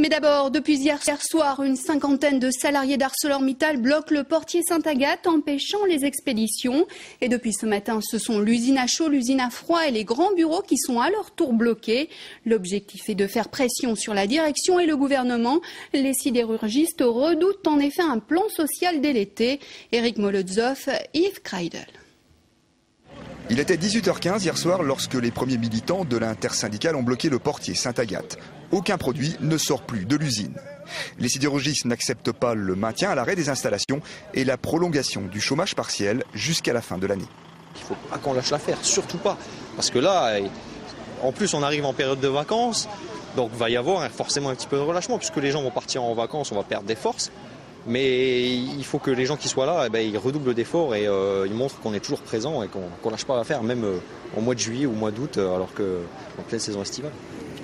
Mais d'abord, depuis hier soir, une cinquantaine de salariés d'ArcelorMittal bloquent le portier Saint-Agathe, empêchant les expéditions. Et depuis ce matin, ce sont l'usine à chaud, l'usine à froid et les grands bureaux qui sont à leur tour bloqués. L'objectif est de faire pression sur la direction et le gouvernement. Les sidérurgistes redoutent en effet un plan social dès l'été. Eric Molotov, Yves Kreidel. Il était 18h15 hier soir lorsque les premiers militants de l'intersyndicale ont bloqué le portier Saint-Agathe. Aucun produit ne sort plus de l'usine. Les sidérurgistes n'acceptent pas le maintien à l'arrêt des installations et la prolongation du chômage partiel jusqu'à la fin de l'année. Il ne faut pas qu'on lâche l'affaire, surtout pas. Parce que là, en plus, on arrive en période de vacances, donc va y avoir forcément un petit peu de relâchement, puisque les gens vont partir en vacances, on va perdre des forces. Mais il faut que les gens qui soient là, eh ben, ils redoublent d'efforts et euh, ils montrent qu'on est toujours présent et qu'on ne lâche pas l'affaire, même euh, au mois de juillet ou au mois d'août, euh, alors qu'en pleine saison estivale.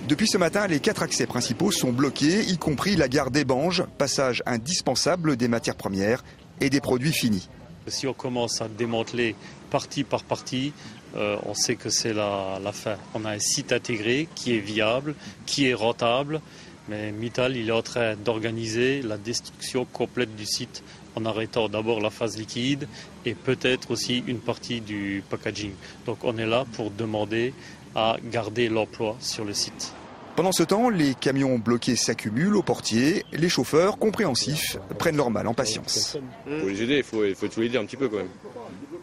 Depuis ce matin, les quatre accès principaux sont bloqués, y compris la gare d'Ebange, passage indispensable des matières premières et des produits finis. Si on commence à démanteler partie par partie, on sait que c'est la, la fin. On a un site intégré qui est viable, qui est rentable mais Mittal, il est en train d'organiser la destruction complète du site en arrêtant d'abord la phase liquide et peut-être aussi une partie du packaging. Donc on est là pour demander à garder l'emploi sur le site. Pendant ce temps, les camions bloqués s'accumulent au portier. Les chauffeurs, compréhensifs, prennent leur mal en patience. Il faut les aider, il faut, il faut les aider un petit peu quand même.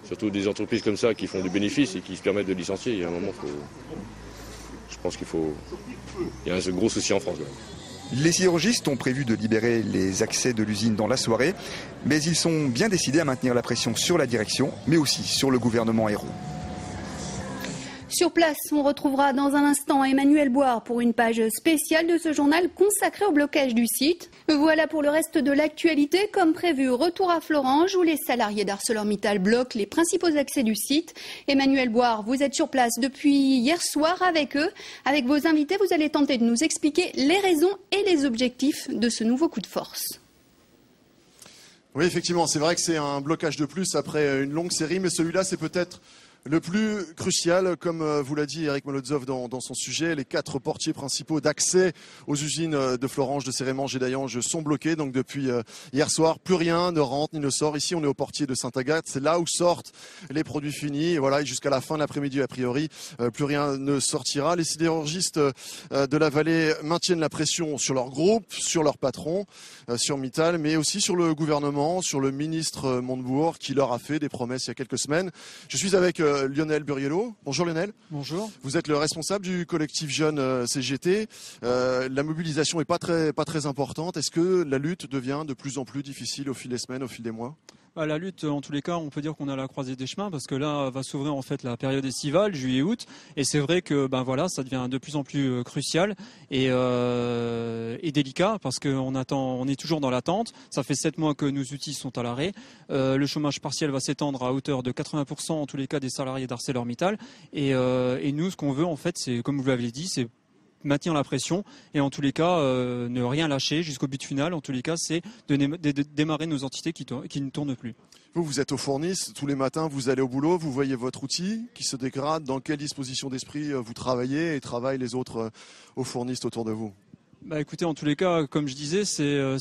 Surtout des entreprises comme ça qui font du bénéfice et qui se permettent de licencier. Il y a un moment, faut... je pense qu'il faut. Il y a un gros souci en France. Les sidérurgistes ont prévu de libérer les accès de l'usine dans la soirée, mais ils sont bien décidés à maintenir la pression sur la direction, mais aussi sur le gouvernement héros. Sur place, on retrouvera dans un instant Emmanuel Boire pour une page spéciale de ce journal consacré au blocage du site. Voilà pour le reste de l'actualité. Comme prévu, retour à Florange où les salariés d'ArcelorMittal bloquent les principaux accès du site. Emmanuel Boire, vous êtes sur place depuis hier soir avec eux. Avec vos invités, vous allez tenter de nous expliquer les raisons et les objectifs de ce nouveau coup de force. Oui, effectivement, c'est vrai que c'est un blocage de plus après une longue série, mais celui-là, c'est peut-être le plus crucial, comme euh, vous l'a dit Eric Molotov dans, dans, son sujet, les quatre portiers principaux d'accès aux usines euh, de Florange, de Cérémange et d'Ayange sont bloqués. Donc depuis euh, hier soir, plus rien ne rentre ni ne sort. Ici, on est au portier de Saint-Agathe. C'est là où sortent les produits finis. Et voilà, jusqu'à la fin de l'après-midi, a priori, plus rien ne sortira. Les sidérurgistes de la vallée maintiennent la pression sur leur groupe, sur leur patron, sur Mittal, mais aussi sur le gouvernement, sur le ministre Montebourg, qui leur a fait des promesses il y a quelques semaines. Je suis avec euh, Lionel Buriello. Bonjour Lionel. Bonjour. Vous êtes le responsable du collectif jeune euh, CGT. Euh, la mobilisation n'est pas très, pas très importante. Est-ce que la lutte devient de plus en plus difficile au fil des semaines, au fil des mois? La lutte, en tous les cas, on peut dire qu'on a la croisée des chemins parce que là va s'ouvrir en fait la période estivale, juillet-août, et c'est vrai que ben voilà, ça devient de plus en plus crucial et, euh, et délicat parce qu'on attend, on est toujours dans l'attente. Ça fait sept mois que nos outils sont à l'arrêt. Euh, le chômage partiel va s'étendre à hauteur de 80% en tous les cas des salariés d'ArcelorMittal. Et, euh, et nous, ce qu'on veut en fait, c'est comme vous l'avez dit, c'est maintenir la pression et en tous les cas euh, ne rien lâcher jusqu'au but final. En tous les cas, c'est de, démarrer nos entités qui, ne tournent plus. Vous, vous êtes au fournis, tous les matins, vous allez au boulot, vous voyez votre outil qui se dégrade. Dans quelle disposition d'esprit euh, vous travaillez et travaillent les autres euh, au fournistes autour de vous? Bah écoutez, en tous les cas, comme je disais, c'est euh,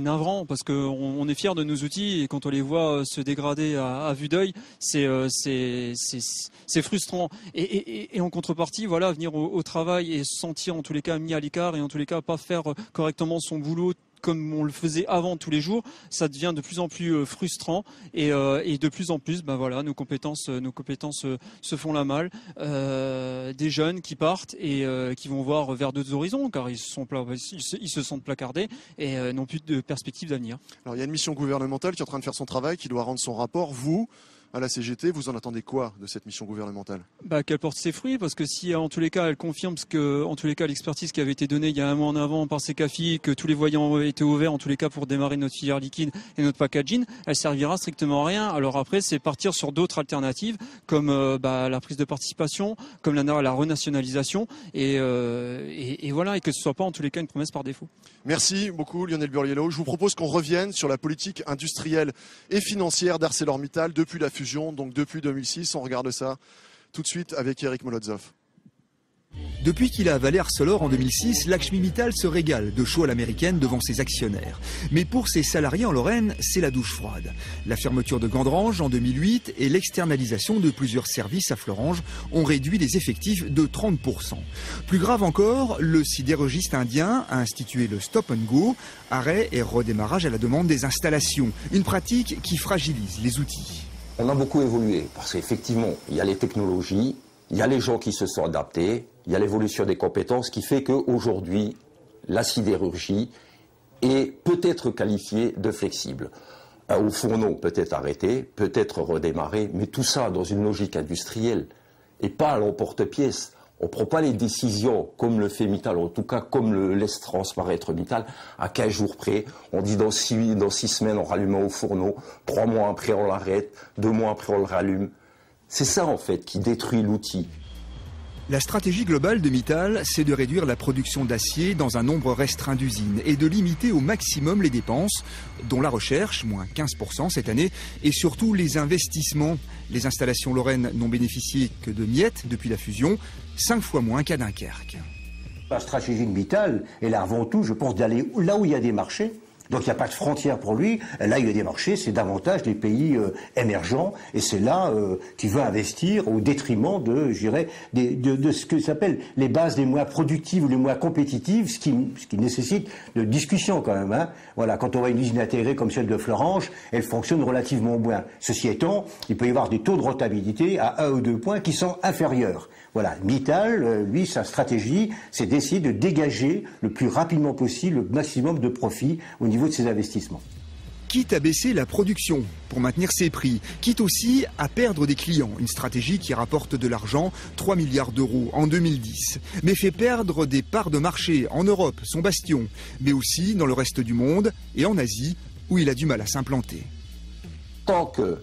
navrant parce qu'on on est fier de nos outils et quand on les voit euh, se dégrader à, vue d'œil, c'est euh, frustrant. Et, et, et, en contrepartie, voilà, venir au, au, travail et se sentir en tous les cas mis à l'écart et en tous les cas pas faire correctement son boulot comme on le faisait avant tous les jours, ça devient de plus en plus euh, frustrant et, euh, et de plus en plus, ben voilà, nos compétences, nos compétences euh, se font la malle. des jeunes qui partent et qui vont voir vers d'autres horizons car ils, sont, ils se sentent placardés et n'ont plus de perspective d'avenir. Alors il y a une mission gouvernementale qui est en train de faire son travail, qui doit rendre son rapport. Vous, à la CGT. Vous en attendez quoi de cette mission gouvernementale? Bah, Qu'elle porte ses fruits, parce que si en tous les cas elle confirme ce que, en tous les cas, l'expertise qui avait été donnée il y a un mois en avant par CECAFI, que tous les voyants étaient ouverts en tous les cas pour démarrer notre filière liquide et notre packaging, elle servira strictement à rien. Alors après, c'est partir sur d'autres alternatives, comme euh, bah, la prise de participation, comme la, la renationalisation, et, euh, et, et, voilà, et que ce soit pas en tous les cas une promesse par défaut. Merci beaucoup Lionel Burliello. Je vous propose qu'on revienne sur la politique industrielle et financière d'ArcelorMittal depuis la donc depuis 2006. On regarde ça tout de suite avec Eric Molotov. Depuis qu'il a avalé Arcelor en 2006, Lakshmi Mittal se régale de chaud à l'américaine devant ses actionnaires. Mais pour ses salariés en Lorraine, c'est la douche froide. La fermeture de Gandrange en 2008 et l'externalisation de plusieurs services à Florange ont réduit les effectifs de 30%. Plus grave encore, le sidérurgiste indien a institué le stop and go, arrêt et redémarrage à la demande des installations, une pratique qui fragilise les outils. On a beaucoup évolué parce qu'effectivement, il y a les technologies, il y a les gens qui se sont adaptés, il y a l'évolution des compétences qui fait qu'aujourd'hui, la sidérurgie est peut-être qualifiée de flexible. Au fourneau peut-être arrêté, peut-être redémarré, mais tout ça dans une logique industrielle et pas à l'emporte-pièce. On ne prend pas les décisions comme le fait Mittal, en tout cas comme le laisse transparaître Mittal, à 15 jours près. On dit dans 6, dans six semaines, on rallume au fourneau, trois mois après, on l'arrête, deux mois après, on le rallume. C'est ça, en fait, qui détruit l'outil. La stratégie globale de Mittal, c'est de réduire la production d'acier dans un nombre restreint d'usines et de limiter au maximum les dépenses, dont la recherche, moins 15% cette année, et surtout les investissements. Les installations lorraines n'ont bénéficié que de miettes depuis la fusion, 5 fois moins qu'à Dunkerque. La stratégie de Mittal est là avant tout, je pense, d'aller là où il y a des marchés donc il n'y a pas de frontière pour lui. Là, il y a des marchés, c'est davantage les pays euh, émergents, et c'est là euh, qu'il veut investir au détriment de, je dirais, de, ce que s'appelle les bases les moins productives ou les moins compétitives, ce qui, ce nécessite de discussion quand même. Hein. Voilà, quand on voit une usine intégrée comme celle de Florange, elle fonctionne relativement bien. Ceci étant, il peut y avoir des taux de rentabilité à un ou deux points qui sont inférieurs. Voilà, Mittal, euh, lui, sa stratégie, c'est d'essayer de dégager le plus rapidement possible le maximum de profit au niveau de ses investissements. Quitte à baisser la production pour maintenir ses prix, quitte aussi à perdre des clients, une stratégie qui rapporte de l'argent, 3 milliards d'euros en 2010, mais fait perdre des parts de marché en Europe, son bastion, mais aussi dans le reste du monde et en Asie, où il a du mal à s'implanter. Tant que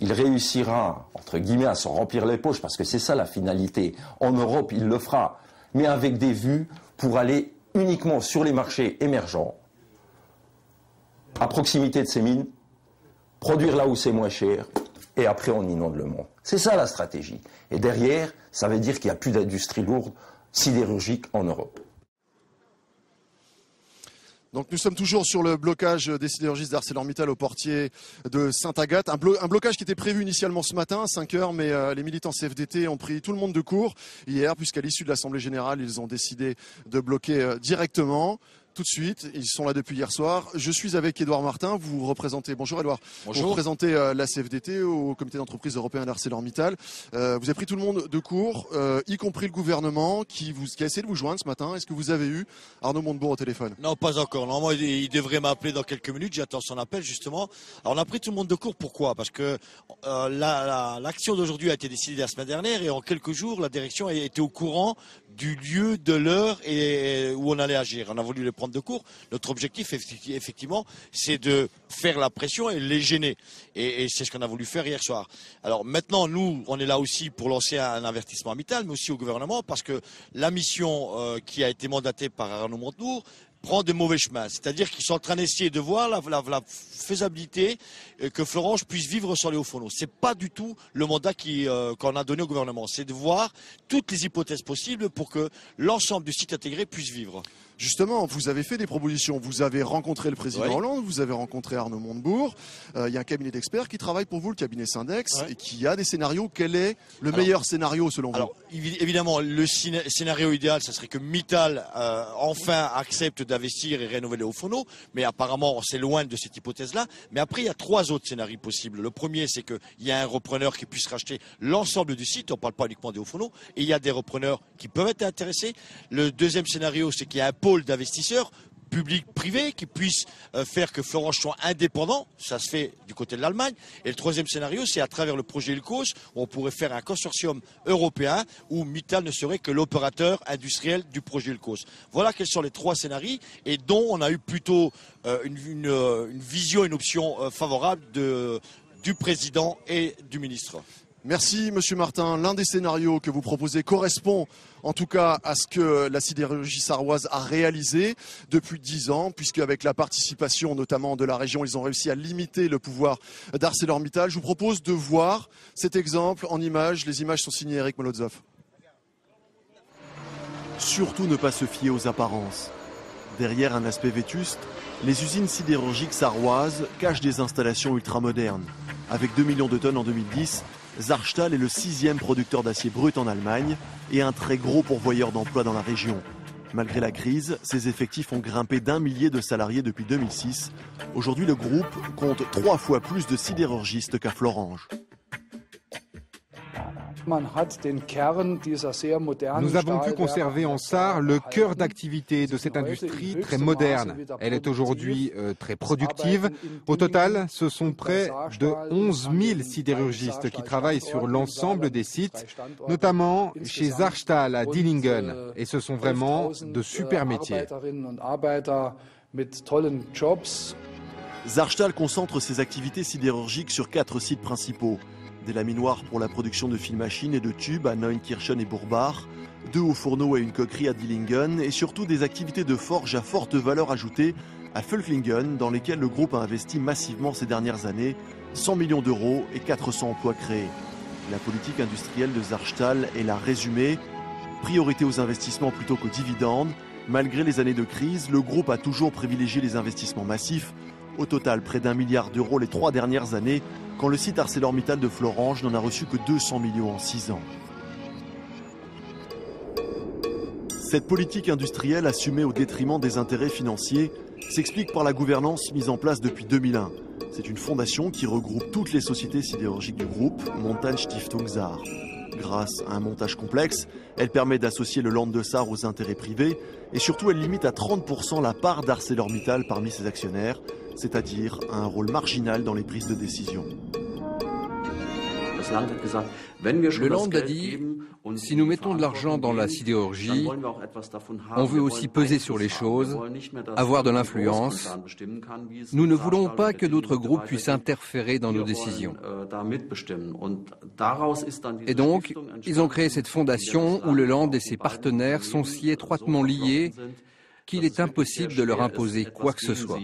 il réussira, entre guillemets, à s'en remplir les poches, parce que c'est ça la finalité. En Europe, il le fera, mais avec des vues pour aller uniquement sur les marchés émergents, à proximité de ces mines, produire là où c'est moins cher, et après on inonde le monde. C'est ça la stratégie. Et derrière, ça veut dire qu'il n'y a plus d'industrie lourde sidérurgique en Europe. Donc nous sommes toujours sur le blocage des sidérurgistes d'ArcelorMittal au portier de Sainte-Agathe. Un, blocage qui était prévu initialement ce matin à 5 heures, mais euh, les militants CFDT ont pris tout le monde de court hier, puisqu'à l'issue de l'Assemblée générale, ils ont décidé de bloquer euh, directement tout de suite. Ils sont là depuis hier soir. Je suis avec Édouard Martin. Vous représentez, bonjour Édouard. Bonjour. Vous représentez euh, la CFDT au comité d'entreprise européen d'ArcelorMittal. Euh, vous avez pris tout le monde de court, euh, y compris le gouvernement qui, vous, qui a essayé de vous joindre ce matin. Est-ce que vous avez eu Arnaud Montebourg au téléphone? Non, pas encore. Normalement, il devrait m'appeler dans quelques minutes. J'attends son appel justement. Alors on a pris tout le monde de court. Pourquoi? Parce que l'action d'aujourd'hui a été décidée la semaine dernière et en quelques jours, la direction a été au courant du lieu, de l'heure et où on allait agir. On a voulu les prendre de court. Notre objectif, effectivement, c'est de faire la pression et les gêner. Et, c'est ce qu'on a voulu faire hier soir. Alors maintenant, nous, on est là aussi pour lancer un avertissement amital, mais aussi au gouvernement, parce que la mission euh, qui a été mandatée par Arnaud Montebourg prend de mauvais chemins. C'est-à-dire qu'ils sont en train d'essayer de voir la, faisabilité euh, que Florange puisse vivre sur les hauts fourneaux. C'est pas du tout le mandat euh, qu'on a donné au gouvernement. C'est de voir toutes les hypothèses possibles pour que l'ensemble du site intégré puisse vivre. Justement, vous avez fait des propositions. Vous avez rencontré le président Hollande, vous avez rencontré Arnaud Montebourg. Euh, il y a un cabinet d'experts qui travaille pour vous, le cabinet Syndex, et qui a des scénarios. Quel est le meilleur scénario selon alors, Évidemment, le scénario idéal, ce serait que Mittal euh, enfin accepte d'investir et rénover les fourneaux. Mais apparemment, on s'éloigne de cette hypothèse-là. Mais après, il y a trois autres scénarios possibles. Le premier, c'est qu'il y a un repreneur qui puisse racheter l'ensemble du site. On ne parle pas uniquement des hauts fourneaux. Et il y a des repreneurs qui peuvent être intéressés. Le deuxième scénario, c'est qu'il y a un d'investisseurs publics, privés, qui puissent euh, faire que Florange soit indépendant. Ça se fait du côté de l'Allemagne. Et le troisième scénario, c'est à travers le projet Ilcos, où on pourrait faire un consortium européen où Mittal ne serait que l'opérateur industriel du projet Ilcos. Voilà quels sont les trois scénarios et dont on a eu plutôt euh, une, euh, une, vision, une option favorable de, du président et du ministre. Merci Monsieur Martin. L'un des scénarios que vous proposez correspond en tout cas à ce que la sidérurgie sarroise a réalisé depuis dix ans, puisque avec la participation notamment de la région, ils ont réussi à limiter le pouvoir d'ArcelorMittal. Je vous propose de voir cet exemple en images. Les images sont signées Eric Molozov. surtout ne pas se fier aux apparences. Derrière un aspect vétuste, les usines sidérurgiques sarroises cachent des installations ultramodernes. Avec 2 millions de tonnes en 2010, Zarstahl est le sixième producteur d'acier brut en Allemagne et un très gros pourvoyeur d'emplois dans la région. Malgré la crise, ses effectifs ont grimpé d'un millier de salariés depuis 2006. Aujourd'hui, le groupe compte trois fois plus de sidérurgistes qu'à Florange. Nous avons pu conserver en Sarre le cœur d'activité de cette industrie très moderne. Elle est aujourd'hui euh, très productive. Au total, ce sont près de 11 000 sidérurgistes qui travaillent sur l'ensemble des sites, notamment chez Zarstahl à Dillingen. Et ce sont vraiment de super métiers. Zarstahl concentre ses activités sidérurgiques sur quatre sites principaux des laminoirs pour la production de fils machines et de tubes à Neunkirchen et Bourbach, deux hauts fourneaux et une coquerie à Dillingen, et surtout des activités de forge à forte valeur ajoutée à Völklingen, dans lesquelles le groupe a investi massivement ces dernières années, 100 millions d'euros et 400 emplois créés. La politique industrielle de Zarstahl est la résumée. Priorité aux investissements plutôt qu'aux dividendes. Malgré les années de crise, le groupe a toujours privilégié les investissements massifs. Au total, près d'un milliard d'euros les trois dernières années, quand le site ArcelorMittal de Florange n'en a reçu que 200 millions en 6 ans. Cette politique industrielle assumée au détriment des intérêts financiers s'explique par la gouvernance mise en place depuis 2001. C'est une fondation qui regroupe toutes les sociétés sidérurgiques du groupe, Montage Stiftung Saar. Grâce à un montage complexe, elle permet d'associer le Land de Saar aux intérêts privés et surtout elle limite à 30% la part d'ArcelorMittal parmi ses actionnaires, c'est-à-dire un rôle marginal dans les prises de décision. Le Land a dit, si nous mettons de l'argent dans la sidérurgie, on veut aussi peser sur les choses, avoir de l'influence. Nous ne voulons pas que d'autres groupes puissent interférer dans nos décisions. Et donc, ils ont créé cette fondation où le Land et ses partenaires sont si étroitement liés qu'il est impossible de leur imposer quoi que ce soit.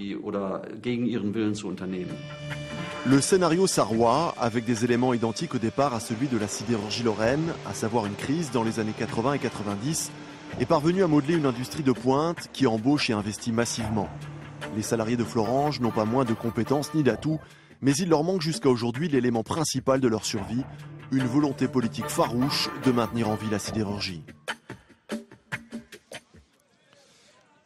Le scénario sarrois, avec des éléments identiques au départ à celui de la sidérurgie lorraine, à savoir une crise dans les années 80 et 90, est parvenu à modeler une industrie de pointe qui embauche et investit massivement. Les salariés de Florange n'ont pas moins de compétences ni d'atouts, mais il leur manque jusqu'à aujourd'hui l'élément principal de leur survie, une volonté politique farouche de maintenir en vie la sidérurgie.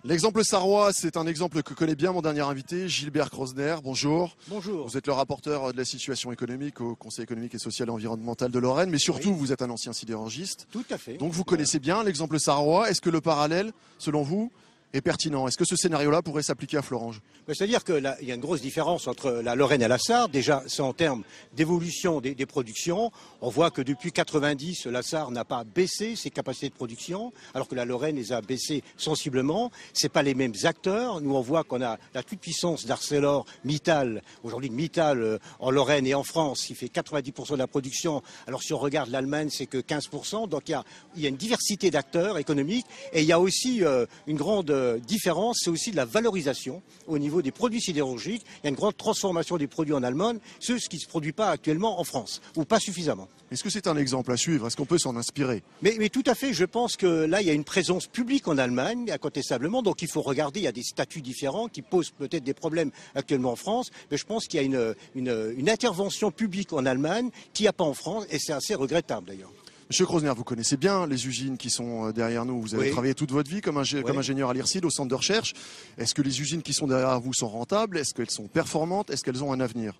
L'exemple sarrois, c'est un exemple que connaît bien mon dernier invité, Gilbert Krosner. Bonjour. Bonjour. Vous êtes le rapporteur de la situation économique au Conseil économique et social et environnemental de Lorraine, mais surtout, vous êtes un ancien sidérurgiste. Tout à fait. Donc vous connaissez bien l'exemple sarrois. Est-ce que le parallèle, selon vous, est pertinent Est-ce que ce scénario-là pourrait s'appliquer à Florange? C'est-à-dire qu'il y a une grosse différence entre la Lorraine et la Sarre. Déjà, c'est en termes d'évolution des, productions. On voit que depuis 90, la Sarre n'a pas baissé ses capacités de production, alors que la Lorraine les a baissées sensiblement. C'est pas les mêmes acteurs. Nous, on voit qu'on a la toute-puissance d'Arcelor, Mittal. Aujourd'hui, Mittal euh, en Lorraine et en France, qui fait 90% de la production. Alors si on regarde l'Allemagne, c'est que 15%. Donc il y a, il y a une diversité d'acteurs économiques et il y a aussi euh, une grande euh, différence, c'est aussi de la valorisation au niveau des produits sidérurgiques. Il y a une grande transformation des produits en Allemagne, ce qui ne se produit pas actuellement en France, ou pas suffisamment. Est-ce que c'est un exemple à suivre? Est-ce qu'on peut s'en inspirer? Mais, tout à fait, je pense que là, il y a une présence publique en Allemagne, incontestablement, donc il faut regarder, il y a des statuts différents qui posent peut-être des problèmes actuellement en France, mais je pense qu'il y a une, une intervention publique en Allemagne qu'il n'y a pas en France, et c'est assez regrettable d'ailleurs. Monsieur Krosner, vous connaissez bien les usines qui sont euh, derrière nous. Vous avez travaillé toute votre vie comme, ingénieur à l'IRSID au centre de recherche. Est-ce que les usines qui sont derrière vous sont rentables? Est-ce qu'elles sont performantes? Est-ce qu'elles ont un avenir?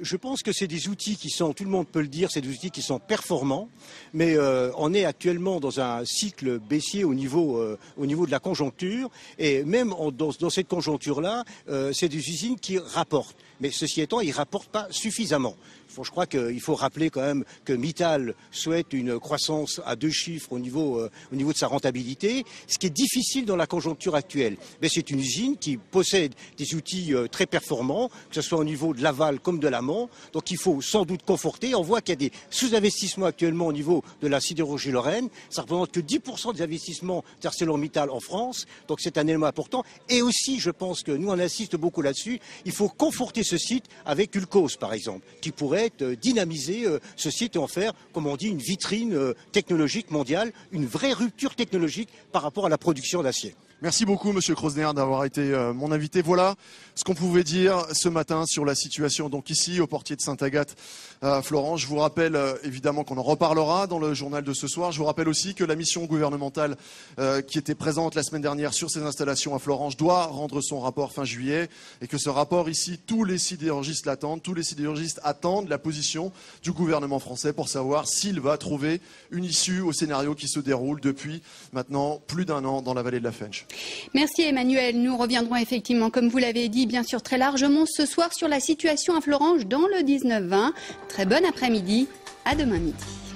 Je pense que c'est des outils qui sont, tout le monde peut le dire, c'est des outils qui sont performants, mais euh, on est actuellement dans un cycle baissier au niveau, euh, au niveau de la conjoncture, et même dans, cette conjoncture-là, c'est des usines qui rapportent. Mais ceci étant, ils ne rapportent pas suffisamment je crois qu'il faut rappeler quand même que Mittal souhaite une croissance à deux chiffres au niveau, euh, au niveau de sa rentabilité, ce qui est difficile dans la conjoncture actuelle. Mais c'est une usine qui possède des outils euh, très performants, que ce soit au niveau de l'aval comme de l'amont. Donc il faut sans doute conforter. On voit qu'il y a des sous-investissements actuellement au niveau de la sidérurgie lorraine. Ça représente que 10% des investissements d'ArcelorMittal en France. Donc c'est un élément important. Et aussi, je pense que nous on insiste beaucoup là-dessus, il faut conforter ce site avec Ulcos, par exemple, qui pourrait peut-être dynamiser ce site et en faire, comme on dit, une vitrine technologique mondiale, une vraie rupture technologique par rapport à la production d'acier. Merci beaucoup, Monsieur Krosner, d'avoir été euh, mon invité. Voilà ce qu'on pouvait dire ce matin sur la situation donc ici au portier de Sainte-Agathe à Florence. Je vous rappelle euh, évidemment qu'on en reparlera dans le journal de ce soir. Je vous rappelle aussi que la mission gouvernementale euh, qui était présente la semaine dernière sur ces installations à Florence doit rendre son rapport fin juillet et que ce rapport ici, tous les sidérurgistes l'attendent. Tous les sidérurgistes attendent la position du gouvernement français pour savoir s'il va trouver une issue au scénario qui se déroule depuis maintenant plus d'un an dans la vallée de la Fench. Merci Emmanuel. Nous reviendrons effectivement, comme vous l'avez dit, bien sûr très largement ce soir sur la situation à Florence dans le 19-20. Très bon après-midi. À demain midi.